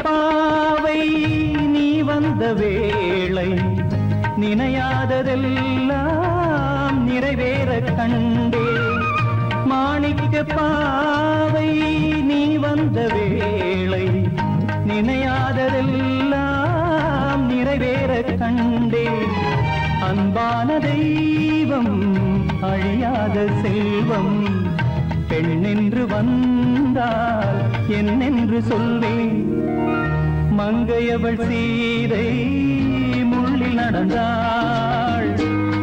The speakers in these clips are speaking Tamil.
பாவை நீ வந்த வேளை நினையாததெல்லாம் நிறைவேற கண்டே. மாணிக்க பாவை நீ வந்த வேளை நினையாததெல்லாம் நிறைவேற கண்டே. அன்பான தெய்வம் அழியாத செல்வம் பெண்ணென்று வந்தால் என்னென்று சொல்வேன். மங்கையவள் சீதை முள்ளில் நடந்தாள்.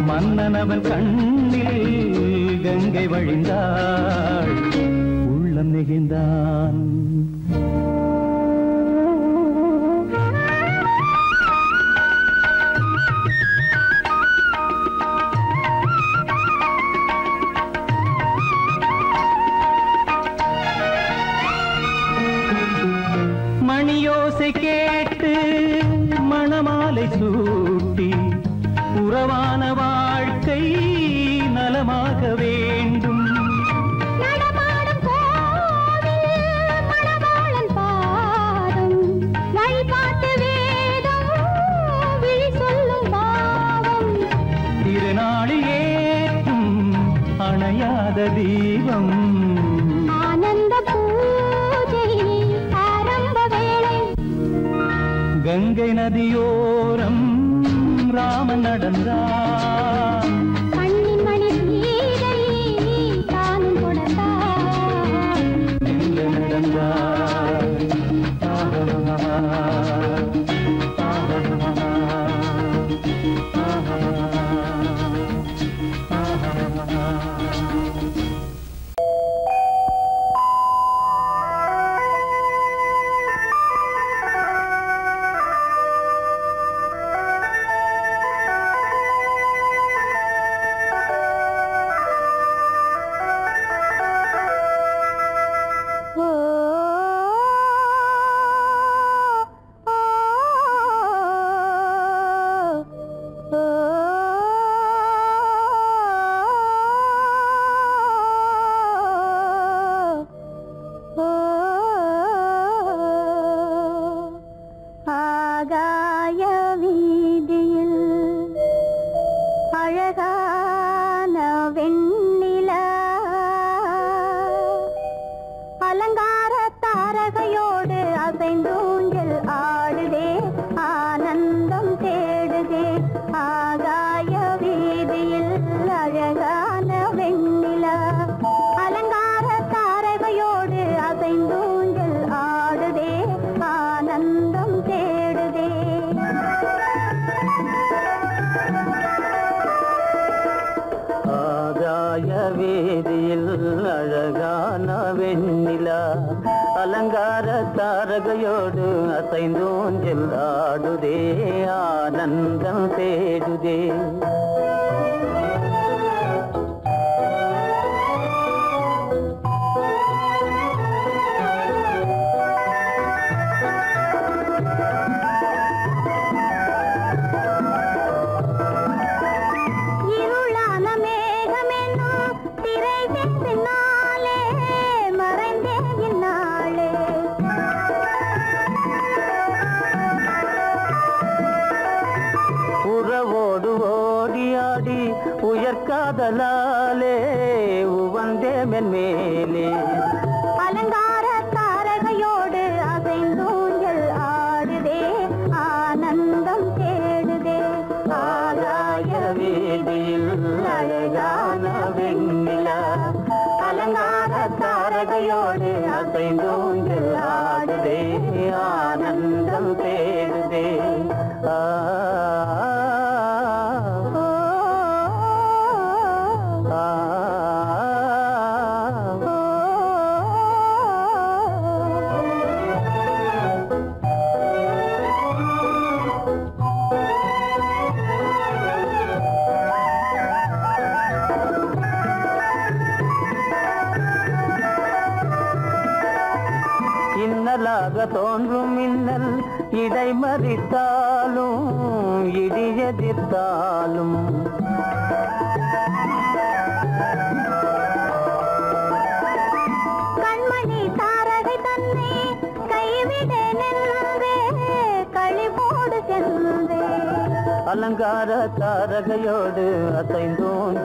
மன்னனவன் கண்ணில் கங்கை வழிந்தாள். உள்ளம் நெகிழ்ந்தான். and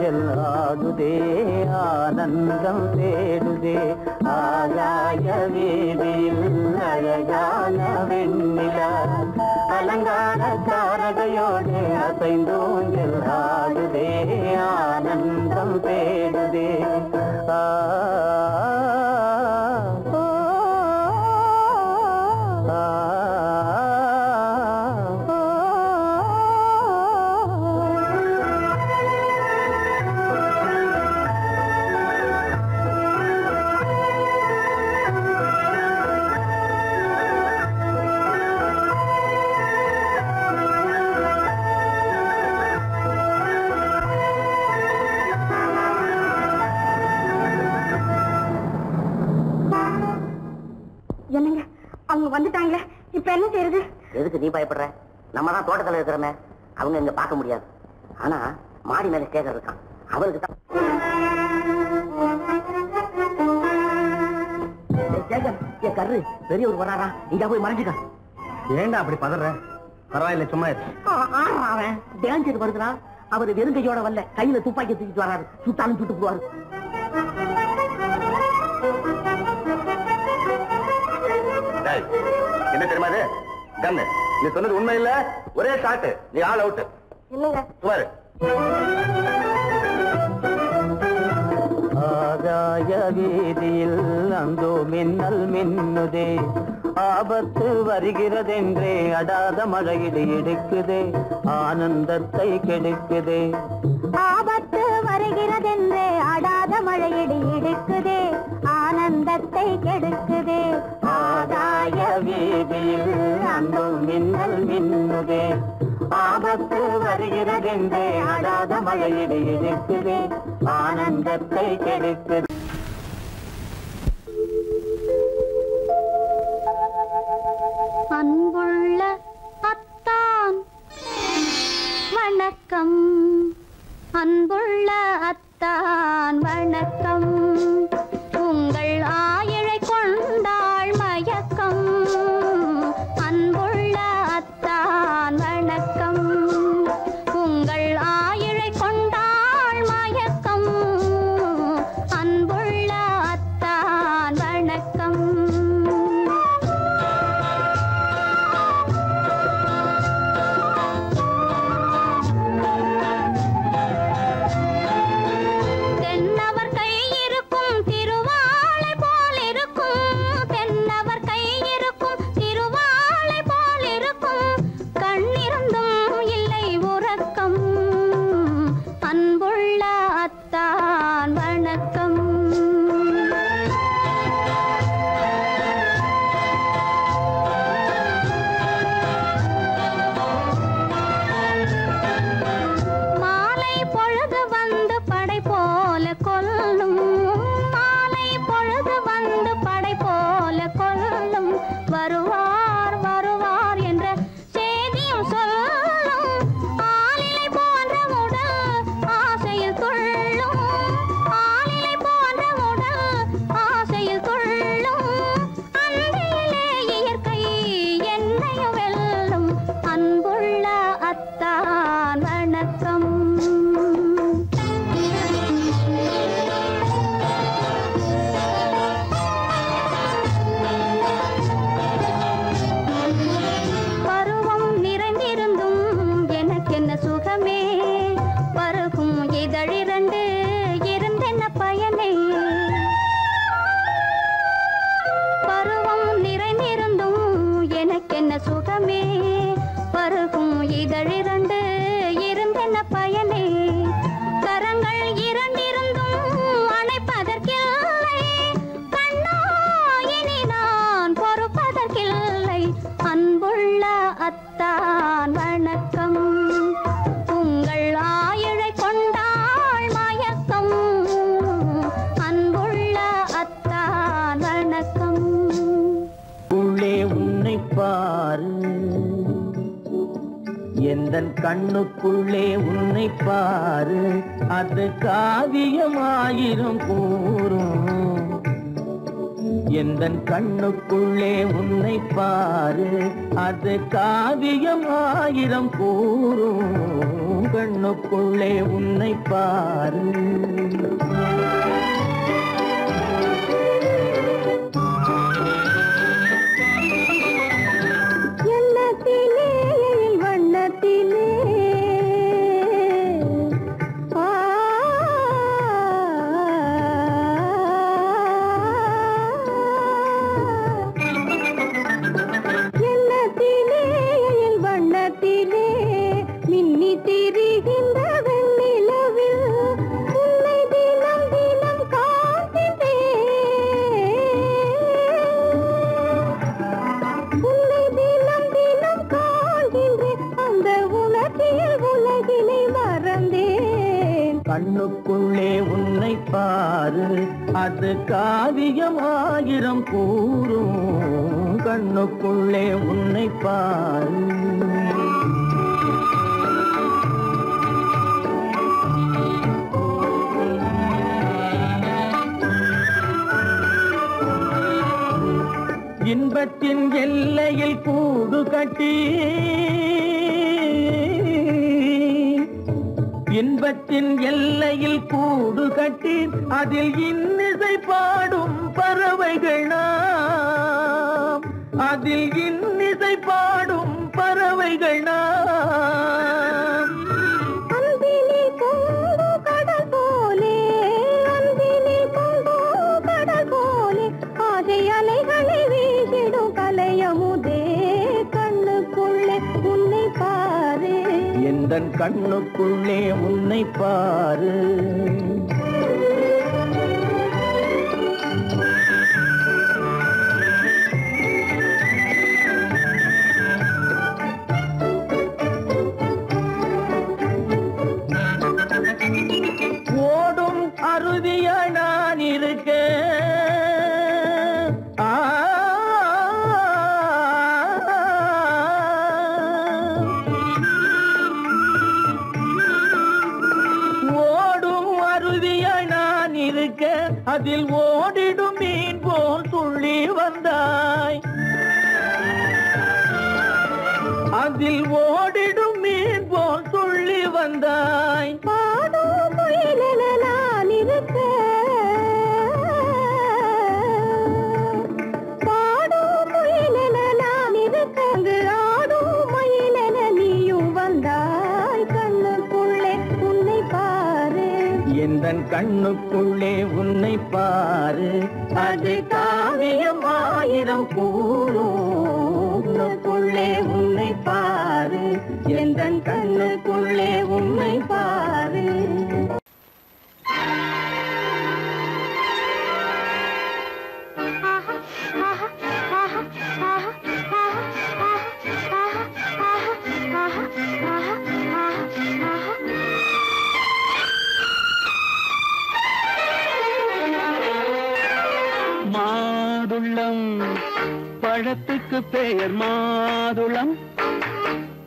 அசைந்தோஞ்சல் ஆடுதே ஆனந்தம் தேடுதே. ஆகாய வீதியில் அழகான வெண்ணிலா. அலங்கார தாரகையோடு அசைந்தோஞ்சல் ஆடுதே ஆனந்தம் எதுக்கு நீ பயப்படுற? நம்ம தான் தோட்டத்துல இருக்கிறோமே. அவங்க இங்க பார்க்க முடியாது. ஆனா மாடி மேல ஸ்டேஜர் இருக்கான். அவருக்கு தான் ஏய், கர்ரு பெரியவர் வராரா இங்க போய் மறைஞ்சுக்க. ஏண்டா அப்படி பதற? பரவாயில்ல சும்மா. அவன். டேஞ்சர் வருதுடா. அவர் வெறுங்கையோட வரல. கையில துப்பாக்கி தூக்கிட்டு வராரு சுத்தாலும் சுட்டு போவாரு என்ன தெரியுமா கண்ணு நீ சொன்னது உண்மை இல்ல? ஒரே ஷாட் நீ ஆல் அவுட் இல்லைங்க. சுமாரு. ஆகாய வீதியில் அந்தோ மின்னல் மின்னுதே. ஆபத்து வருகிறதென்றே அடாத மழையிடு எடுக்குதே ஆனந்தத்தை கெடுக்குதே. ஆபத்து வருகிறதென்றே அடாத மழையிடி இடுக்குதே. ஆனந்தத்தை கெடுக்குதே. ஆதாய வீதியில் அந்த மின்னல் மின்னுதே. ஆபத்து வருகிறதென்றே அடாத மழையிலே இருக்குதே ஆனந்தத்தை கெடுக்குது. அன்புள்ள அத்தான். வணக்கம். அன்புள்ள அத்தான். வணக்கம். உங்கள் ஆயிழை கொண்டாள் மயக்கம். அன்புள்ள அத்தான் வணக்கம். என் கண்ணுக்குள்ளே உன்னை பாரு. அது காவியம் ஆயிரம் கூறுக்குள்ளே உன்னை பாரு. என் கண்ணுக்குள்ளே உன்னை பாரு. பூவுக்கு பெயர் மாதுளம்.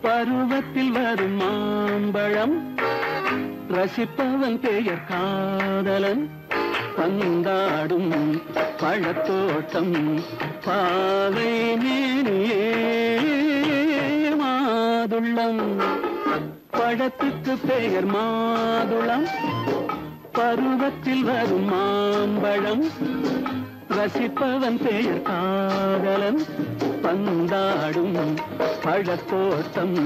பருவத்தில் வரும் மாம்பழம். ரசிப்பவன் பெயர் காதலன். பந்தாடும் பழத்தோட்டம் பாவை மேனியே மாதுளம். பழத்துக்கு பெயர் மாதுளம். பருவத்தில் வரும் மாம்பழம். ரசிப்பவன் பெயர் காதலன். பந்தாடும் பழத்தோட்டம்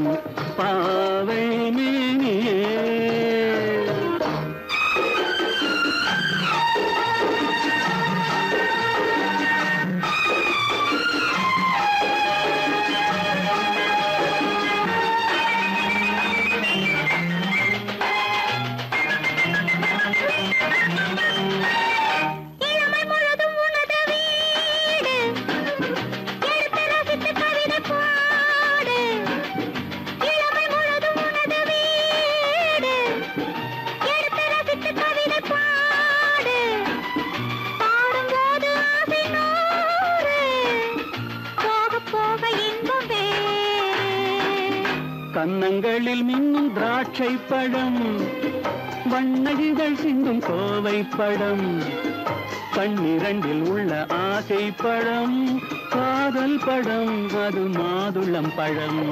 பாவை மேனியே. வண்ணங்களில் மின்னும் திராட்சை பழம் வண்ணகிகள் சிந்தும் கோவை படம் பன்னிரண்டில் உள்ள ஆசை படம் காதல் படம் அது மாதுளம் பழம்.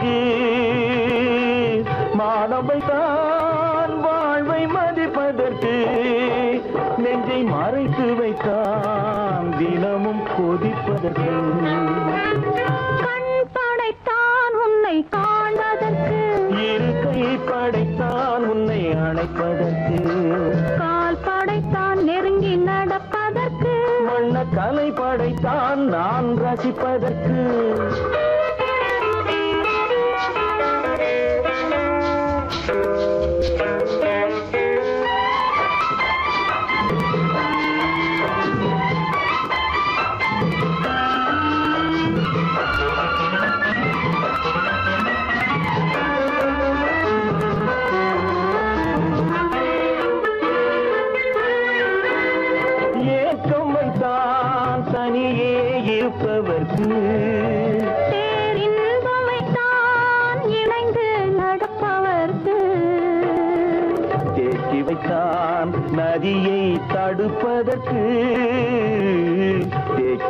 மண்ணுக்கு மானவை தான் வாழ்வை மதிப்பதற்கு நெஞ்சை மறைத்து வைத்தான் தினமும் கொதிப்பதற்கு.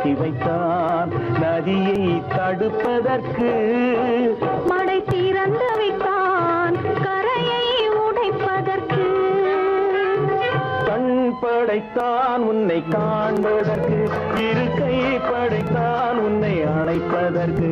கட்டி வைத்தான். நதியை தடுப்பதற்கு மடை திறந்து வைத்தான். கரையை உடைப்பதற்கு. கண் படைத்தான் உன்னை காண்பதற்கு. இருக்கை படைத்தான் உன்னை அழைப்பதற்கு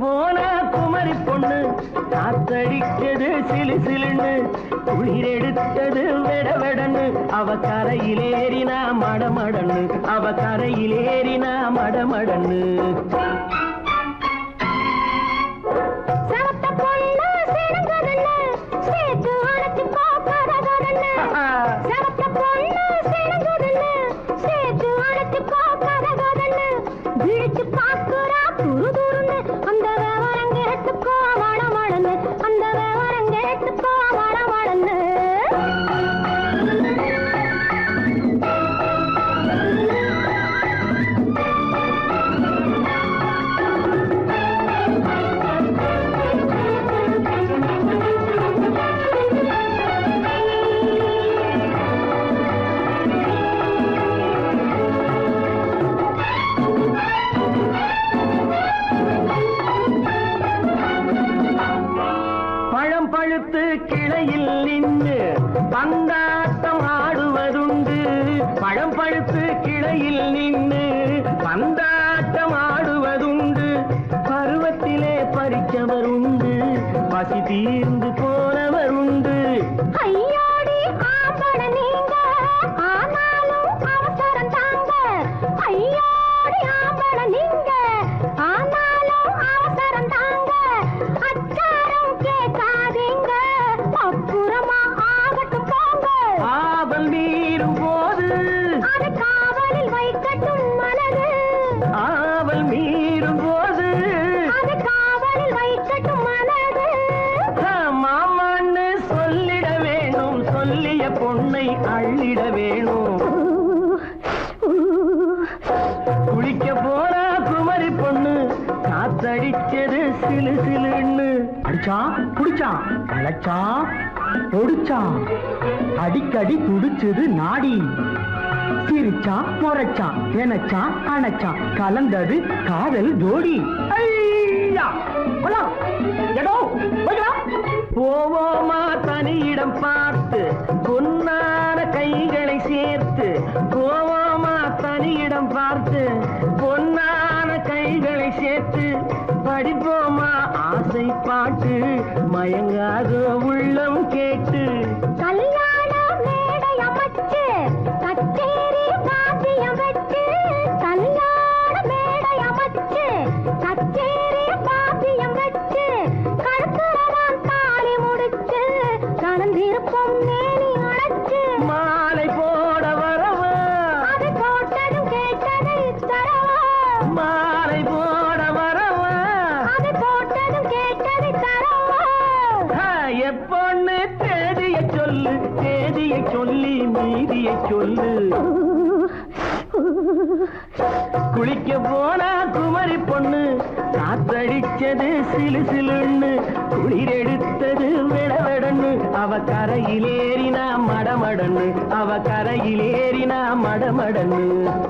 போன குமரி பொண்ணு காத்தடித்தது சிலு சிலுன்னு உயிரெடுத்தது வெட வெடன்னு அவ கரையிலேறினா மடமடன்னு அவ கரையிலேறினா மடமடன்னு. நீர் அழைச்சான் பொடிச்சான் அடிக்கடி துடிச்சது நாடி. சிரிச்சான் முறைச்சான் எனச்சான் அணைச்சா கலந்தது காதல் ஜோடி. போவோமா தனியிடம் பார்த்து பொன்னான கைகளை சேர்த்து. போவோமா தனியிடம் பார்த்து பொன்னான கைகளை சேர்த்து. படிப்போமா ஆசை பாட்டு மயங்காதோ சிலு சிலுன்னு குளிரெடுத்தது விடவெடன்னு. அவ கரையிலேறினா மடமடன்னு. அவ கரையிலேறினா மடமடன்னு.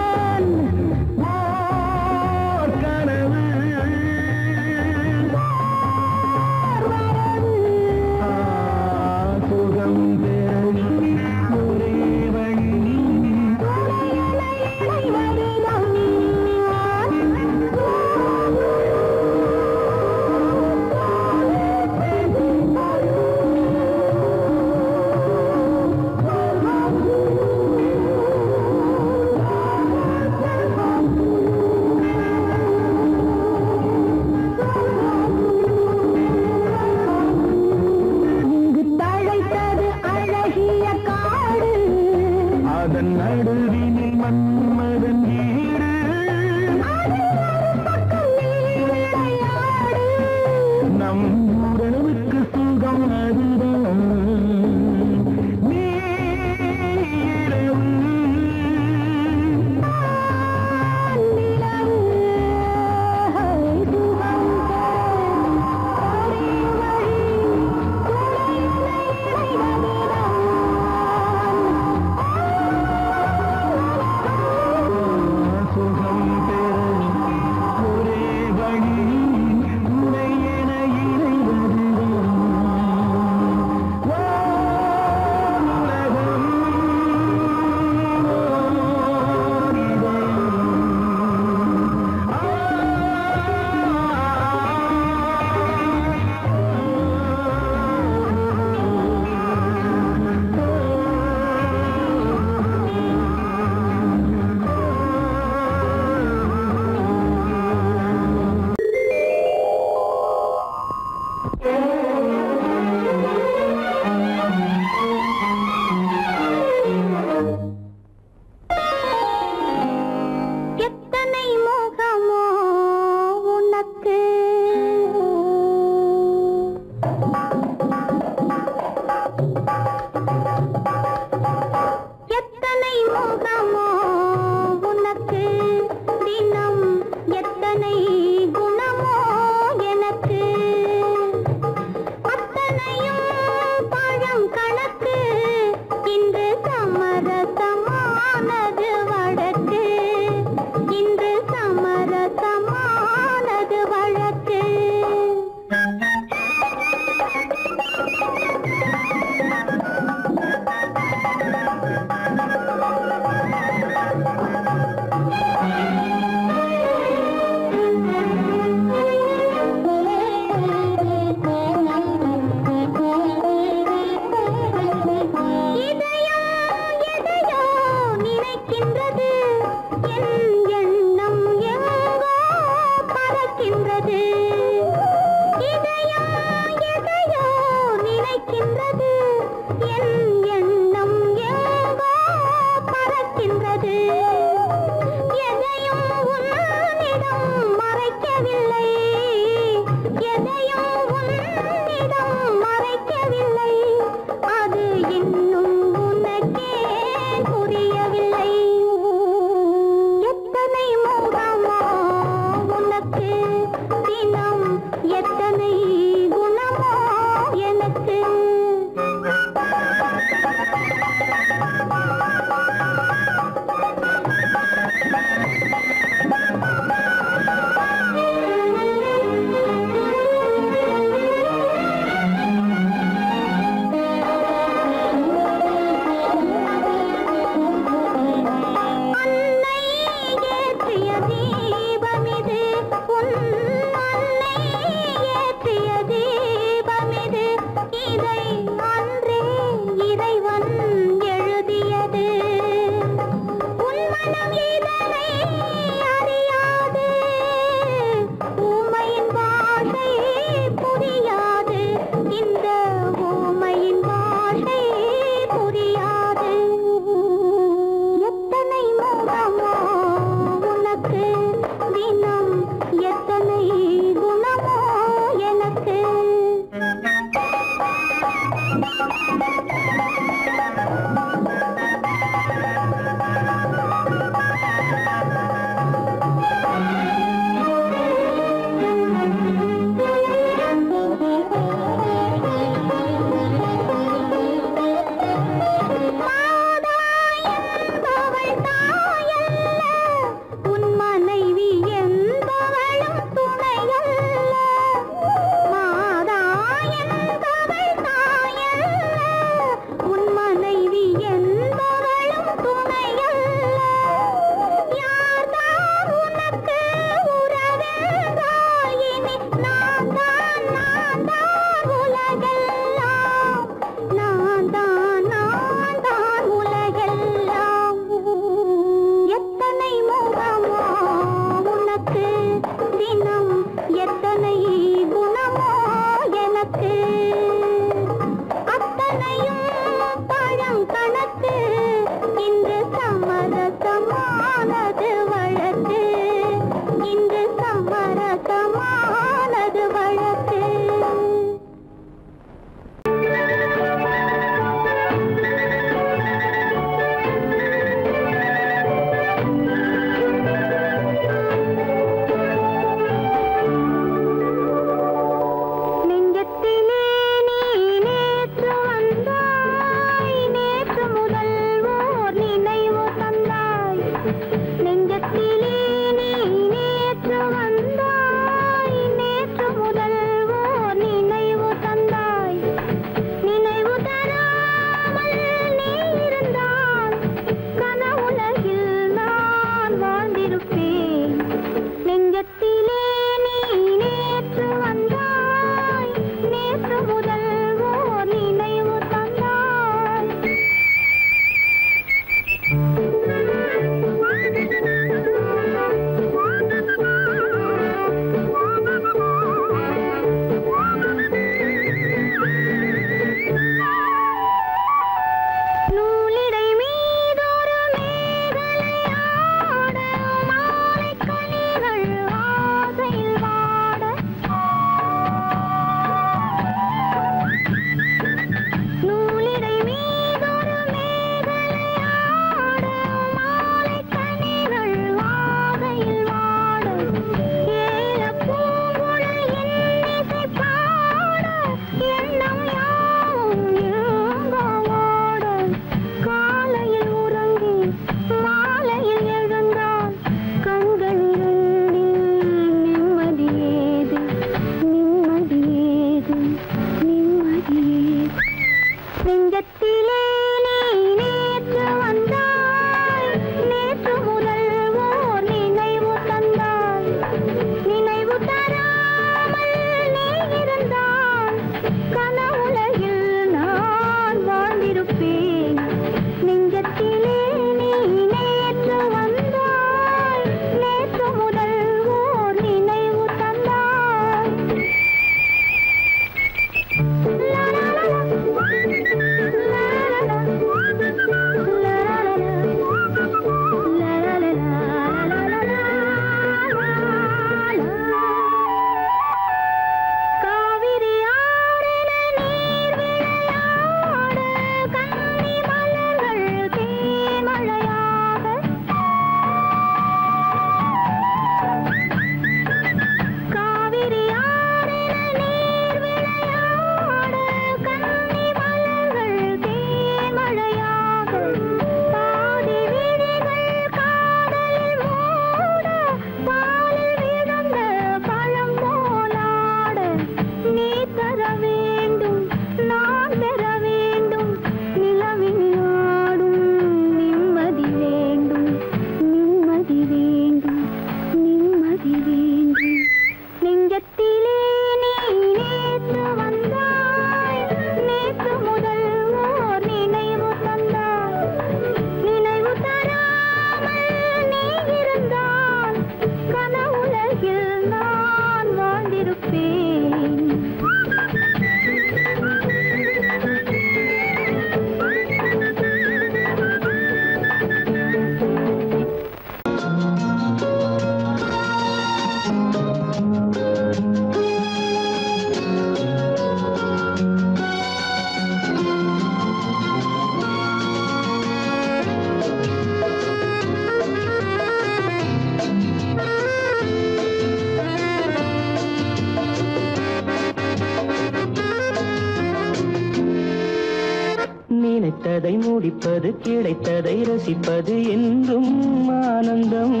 நினைத்ததை முடிப்பது கிடைத்ததை ரசிப்பது என்றும் ஆனந்தம்.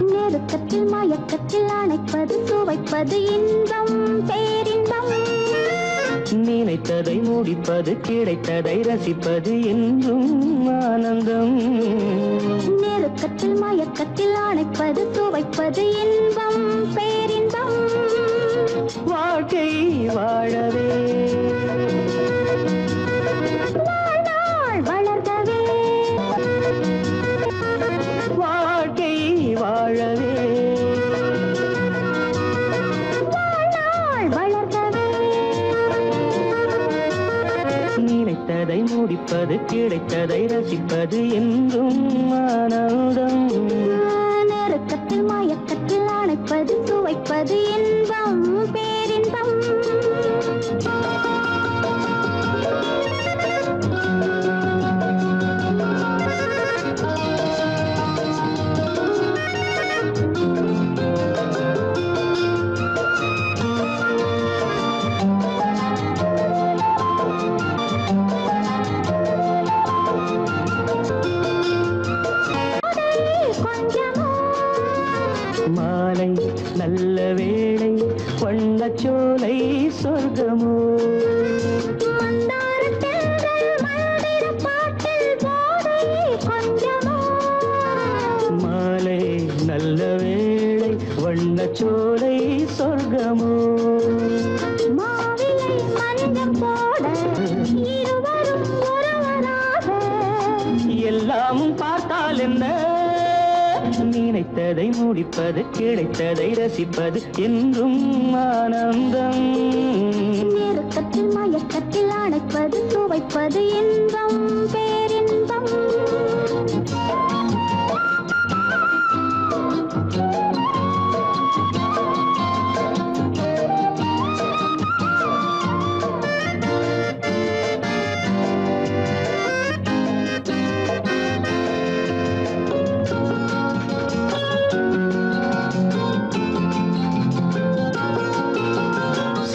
நெருக்கத்தில் மயக்கத்தில் அணைப்பது சுவைப்பது இன்பம் பேரின்பம். நினைத்ததை முடிப்பது கிடைத்ததை ரசிப்பது என்றும் ஆனந்தம். நெருக்கத்தில் மயக்கத்தில் அணைப்பது சுவைப்பது இன்பம் பேரின்பம். வாழ்க்கை வாழவே. நினைத்ததை முடிப்பது கிடைத்ததை ரசிப்பது என்றும் ஆனந்தம் நெருக்கத்தில் மயக்கத்தில் அணைப்பது சுவைப்பது இன்பம் கிடைப்பது கிடைத்ததை ரசிப்பது என்றும் ஆனந்தம்.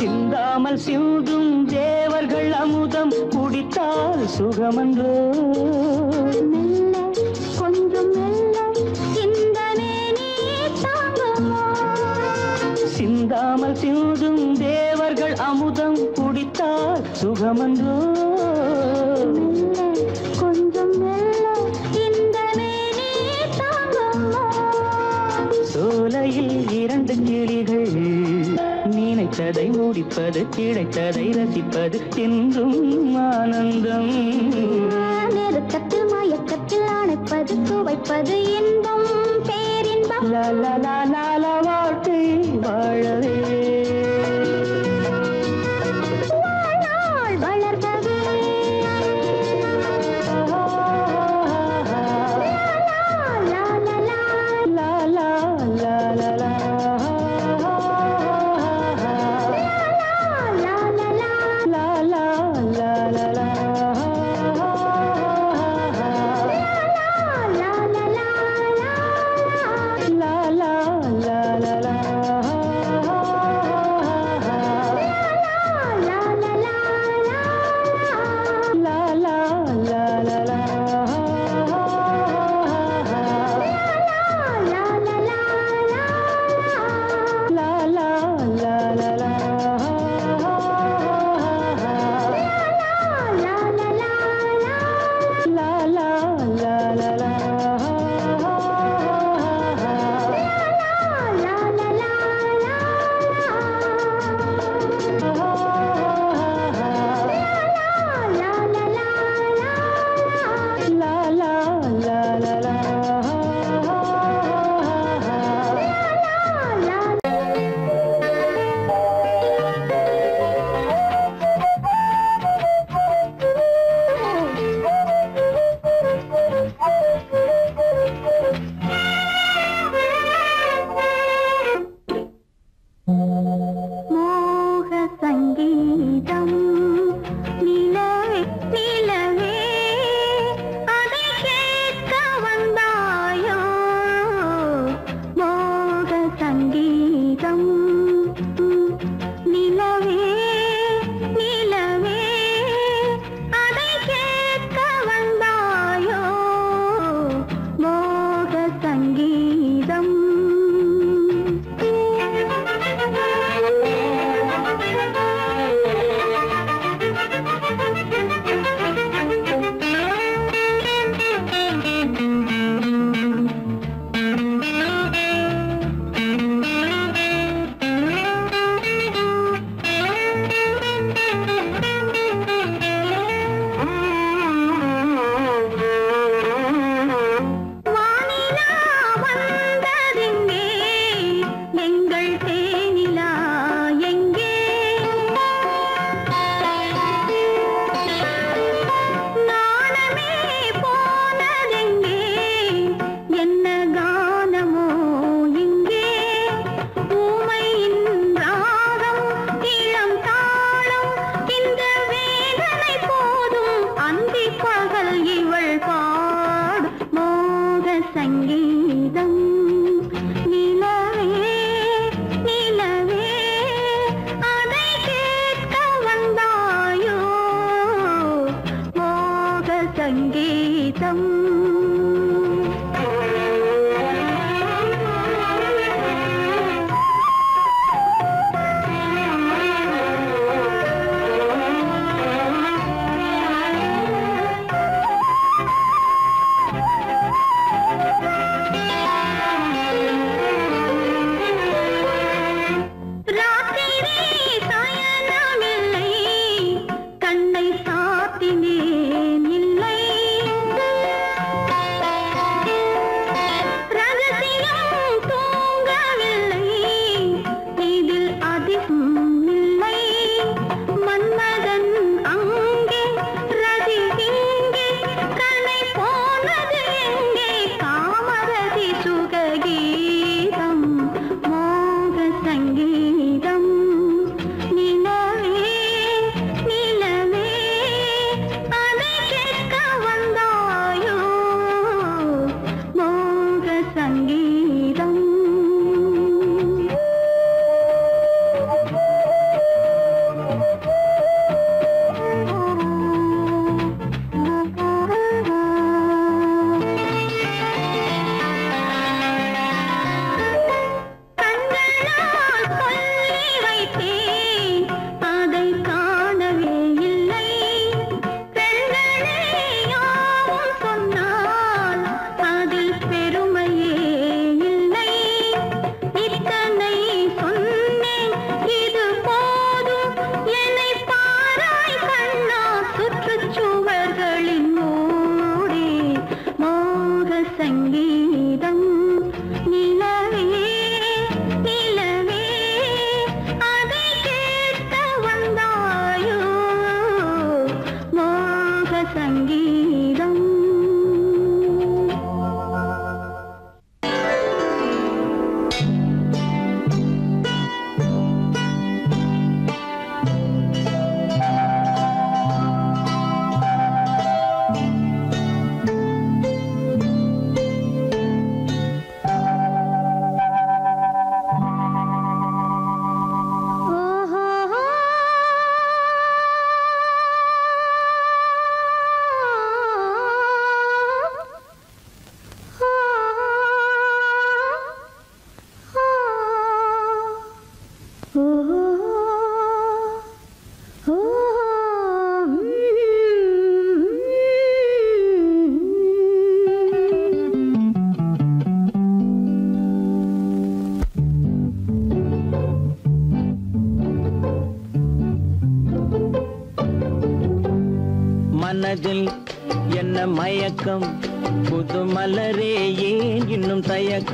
சிந்தாமல் சிந்தும் தேவர்கள் அமுதம் குடித்தால் சுகமன்றோ. கொஞ்சம் சிந்தாமல் சிந்தும் தேவர்கள் அமுதம் குடித்தால் சுகமன்றோ. நினைத்ததை முடிப்பது கிடைத்ததை ரசிப்பது என்றும் ஆனந்தம். நெருக்கத்தில் மயக்கத்தில் அணைப்பது சுவைப்பது இன்பம் பேரின்பம். லா லா லா லா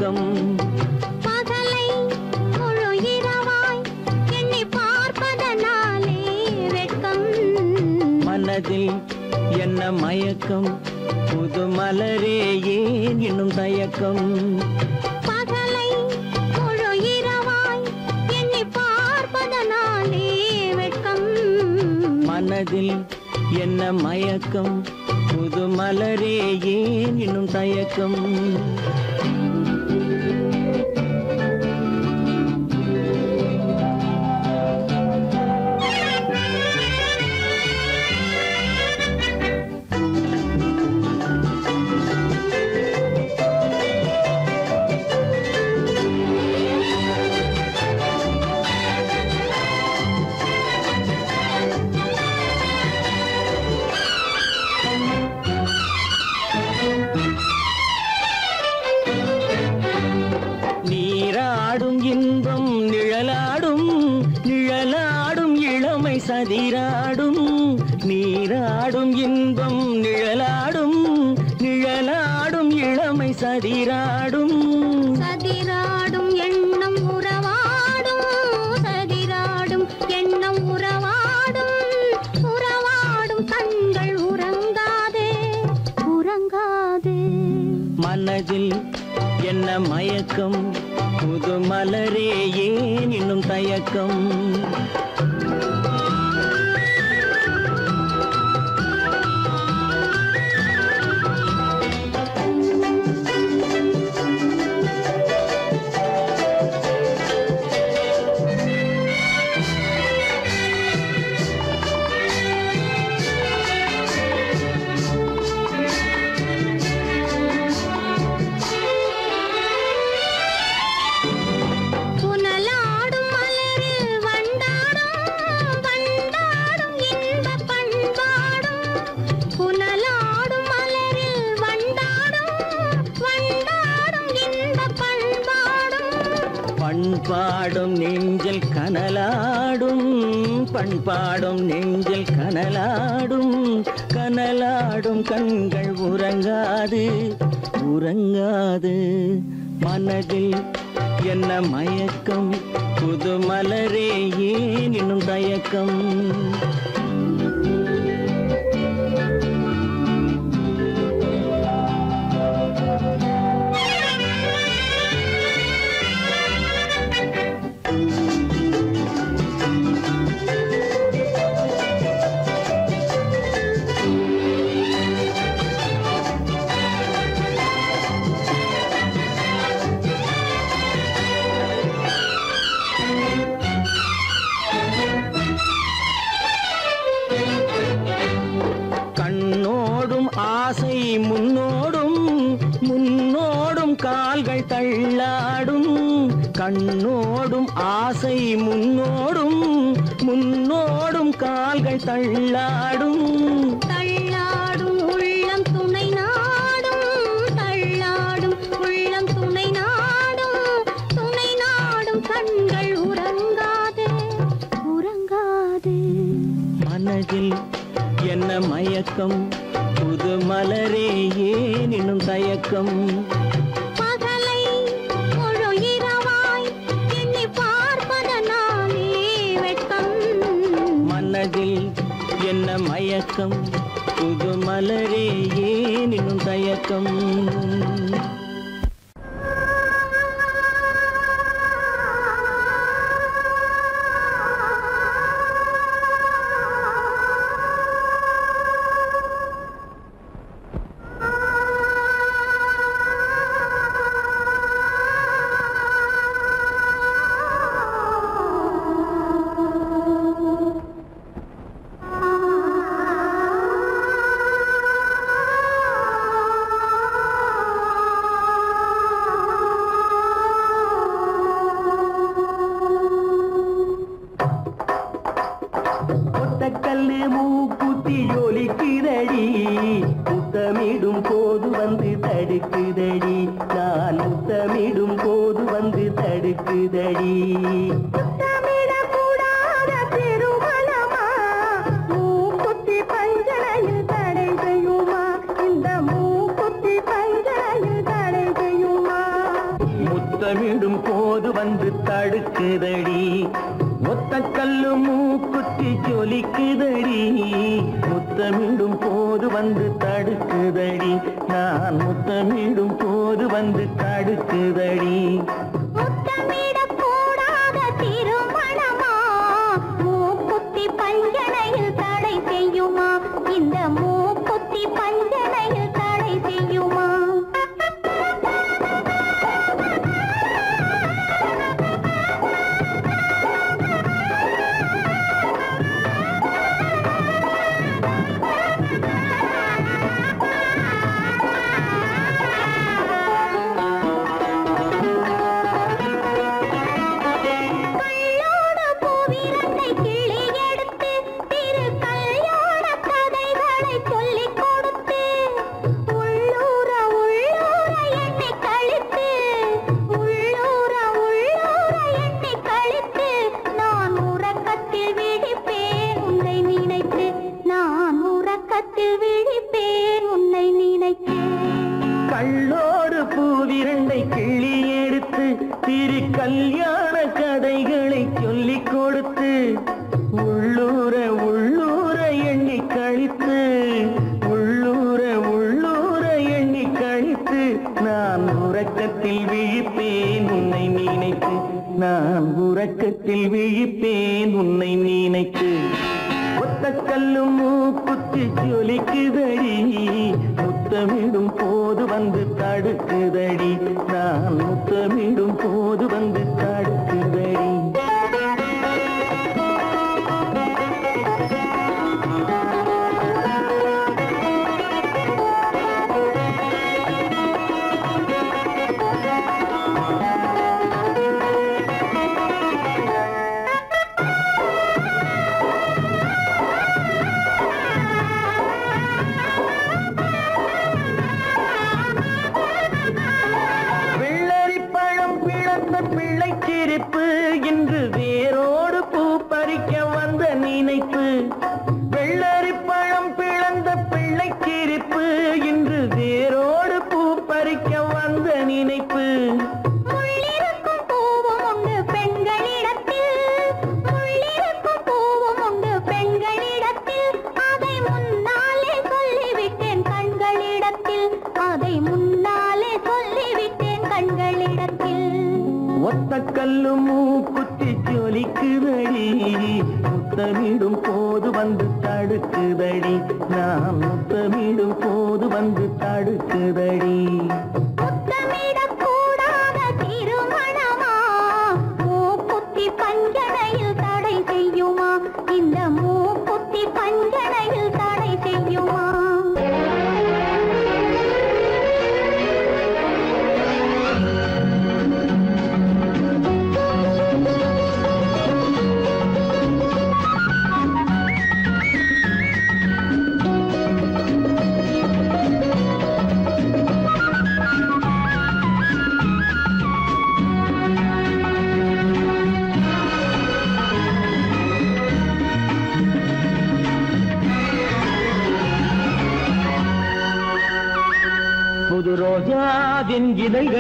தயக்கம் முன்னோடும் முன்னோடும் கால்கள் தள்ளாடும். தள்ளாடும் உள்ளம் துணை நாடும். தள்ளாடும் உள்ளம் துணை நாடும். துணை நாடும் கண்கள் உறங்காதே உறங்காதே. மனதில் என்ன மயக்கம்? புது மலரேயே மலரே ஏனினும் தயக்கம்?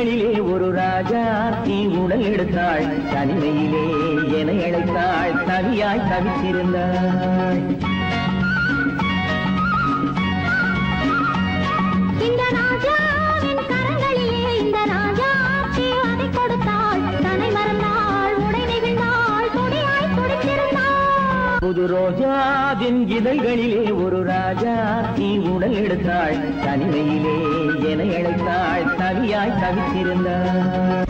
கண்களிலே ஒரு ராஜா தீ உடல் எடுத்தாள் தனிமையிலே என அழைத்தாள் தவியாய் தவித்திருந்தாள் புது ரோஜாவின் இதழ்களிலே ஒரு ராஜா தீ உடல் எடுத்தாள் தனிமையிலே என இழைத்தாள் தவியாய் தவித்திருந்தாள்.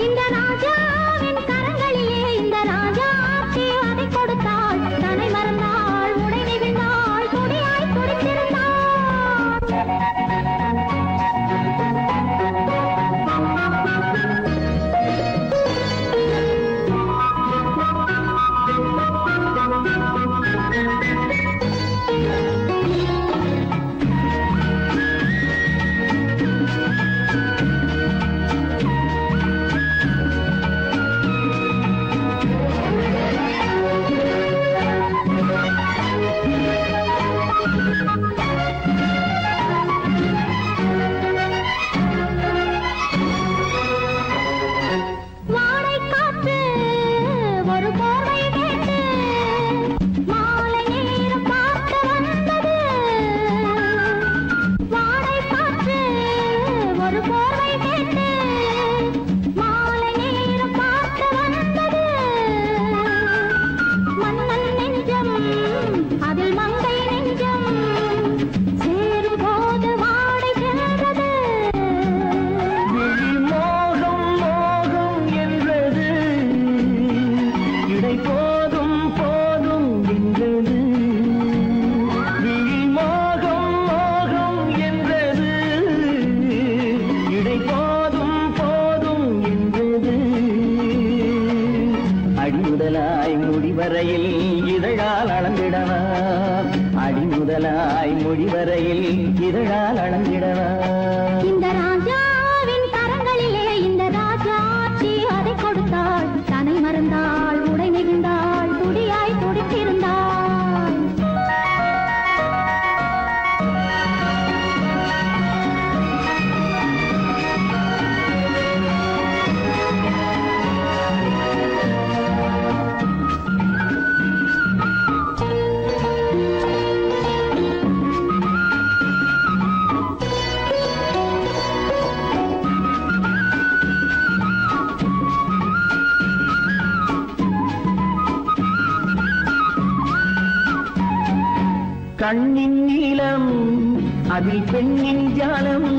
காதல் பெண்ணின் ஜாலம்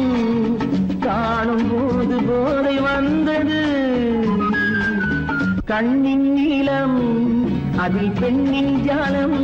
காணும் போது போதை வந்தது. கண்ணின் நீளம் அதில் பெண்ணின் ஜாலம்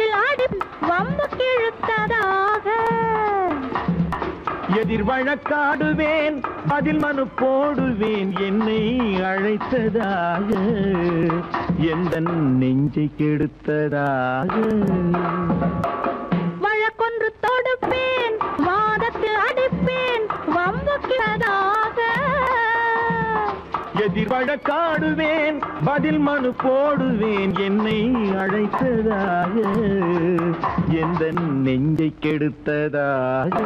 ஆட்டத்தில் ஆடி வம்பு கிழத்ததாக. எதிர் வழக்காடுவேன் அதில் மனு போடுவேன் என்னை அழைத்ததாக. எந்த நெஞ்சை கெடுத்ததாக. வழக்காடுவேன். பதில் மனு போடுவேன். என்னை அழைத்ததாக. எந்த நெஞ்சை கெடுத்ததாக.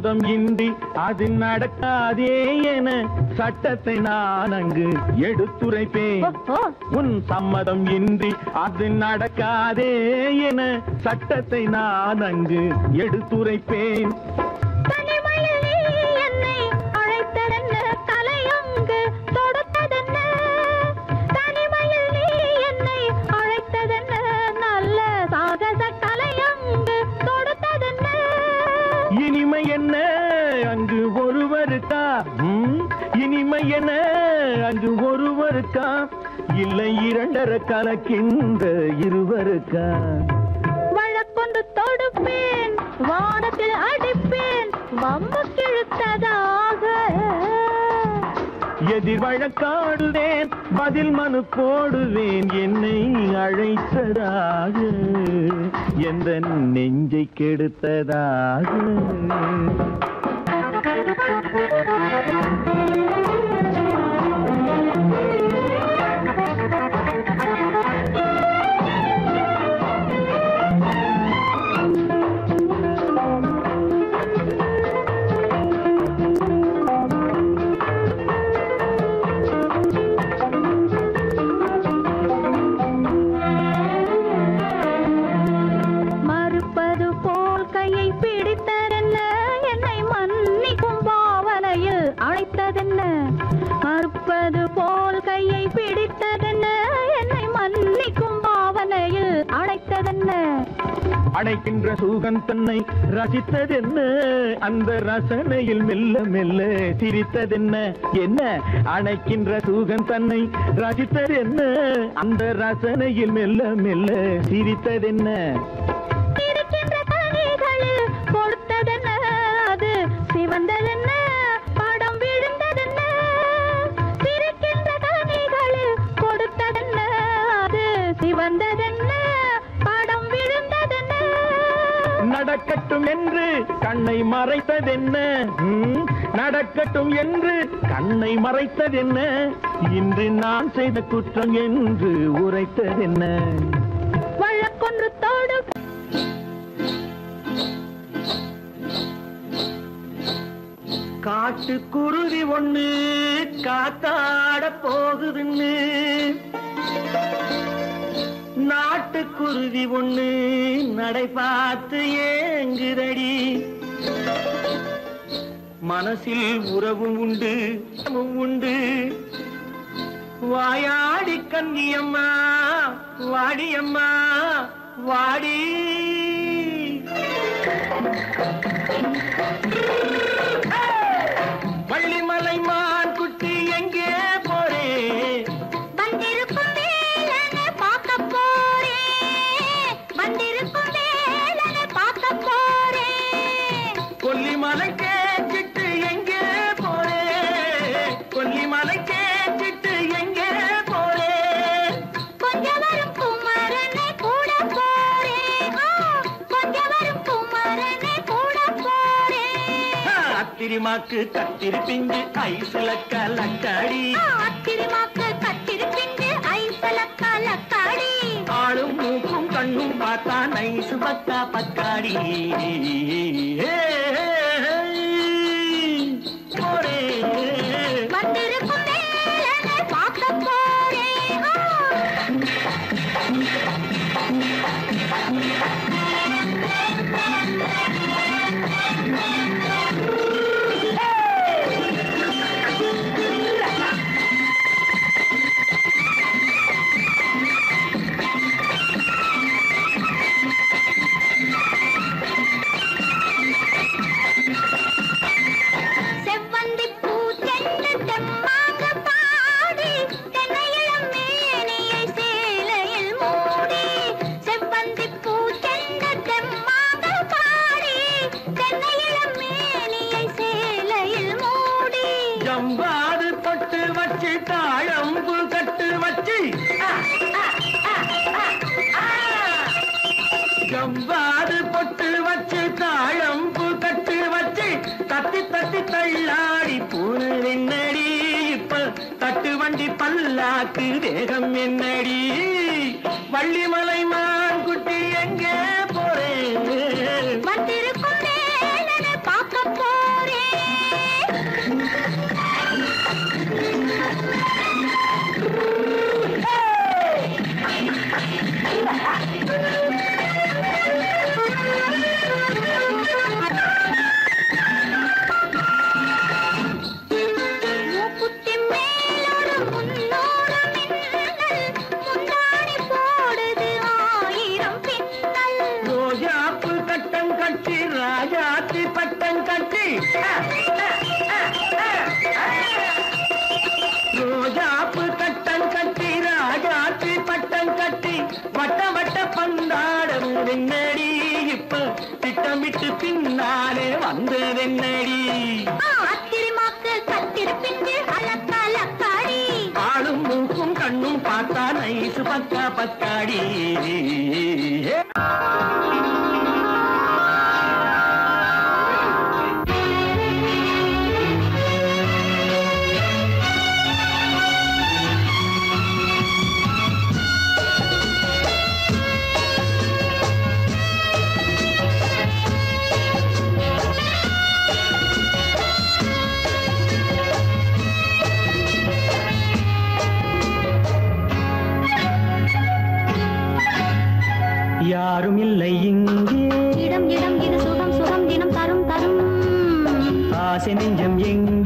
சம்மதம் இன்றி அது நடக்காதே என சட்டத்தை நான் அங்கு எடுத்துரைப்பேன். உன் சம்மதம் இன்றி அது நடக்காதே என சட்டத்தை நான் அங்கு எடுத்துரைப்பேன். இல்லை இரண்டர கணக்கிந்த இருவருக்கா? வழக்கொண்டு தொடுப்பேன் வானத்தில் அடிப்பேன் வம்பு கிழத்ததாக. எதிர் வழக்காடுவேன் பதில் மனு போடுவேன் என்னை அழைத்ததாக. எந்த நெஞ்சை கெடுத்ததாக. அடைக்கின்ற தன்னை ரசித்ததென்ன? அந்த ரசனையில் மெல்ல மெல்ல சிரித்ததென்ன? என்ன? அணைக்கின்ற சூகன் தன்னை ரசித்ததென்ன? அந்த ரசனையில் மெல்ல மெல்ல சிரித்ததென்ன? கண்ணை மறைத்ததென்ன? நடக்கட்டும் என்று கண்ணை மறைத்ததென்ன? இன்று நான் செய்த குற்றம் என்று உரைத்ததென்ன? வழக்கொன்று தோடு காட்டு குருவி ஒண்ணு காத்தாட போகுதுன்னு. நாட்டு குருவி ஒண்ணு நடை பார்த்து ஏங்குதடி. மனசில் உறவும் உண்டு உண்டு. வாயாடி கன்னியம்மா வாடியம்மா வாடி. அத்திரிமாக்கு கத்திரி பிஞ்சு ஐசுல கலக்காடி ஆ, அத்திருமாக்கு கத்திருப்பிண்டு ஐசல கலக்காடி ஆளும் மூக்கும் கண்ணும் பார்த்தா நைசு பக்கா பக்காடி. போறே யாரும் இல்லை இங்கே. இடம் இடம் இது சுகம் சுகம் தினம் தரும் தரும். ஆசை நெஞ்சம் எங்கே?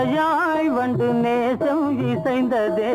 ஆசையாய் வண்டு நேசம் இசைந்ததே.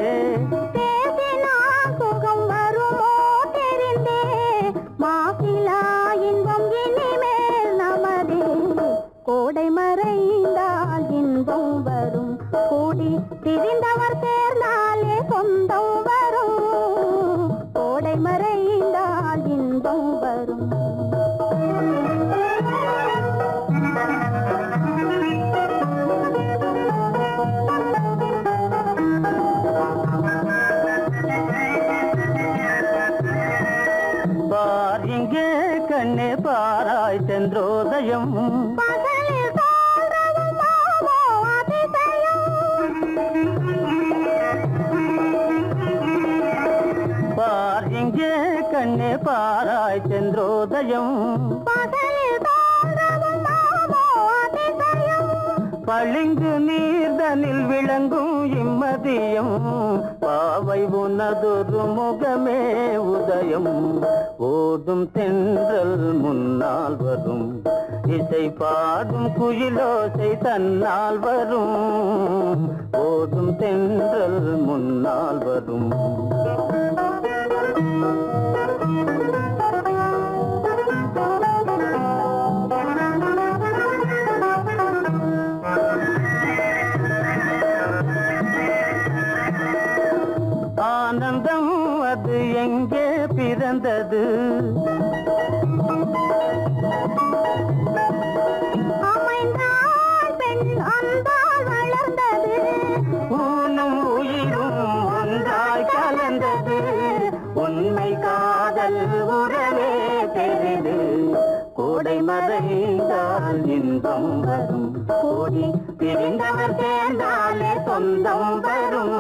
பளிங்கு நீர்தனில் விளங்கும் இம்மதியம். பாவை உனதொரு முகமே உதயம். ஓடும் தென்றல் முன்னால் வரும். இசை பாடும் குயிலோசை தன்னால் வரும். ஓடும் தென்றல் முன்னால் வரும். பிறந்தது. ஊனும் உயிரும் ஒன்றாய் கலந்தது. உண்மை காதல் உறவே பெரிது. கோடை மறைந்தால் இன்பம் வரும். கோடி பிரிந்தவர் சேர்ந்தாலே சொந்தம் வரும்.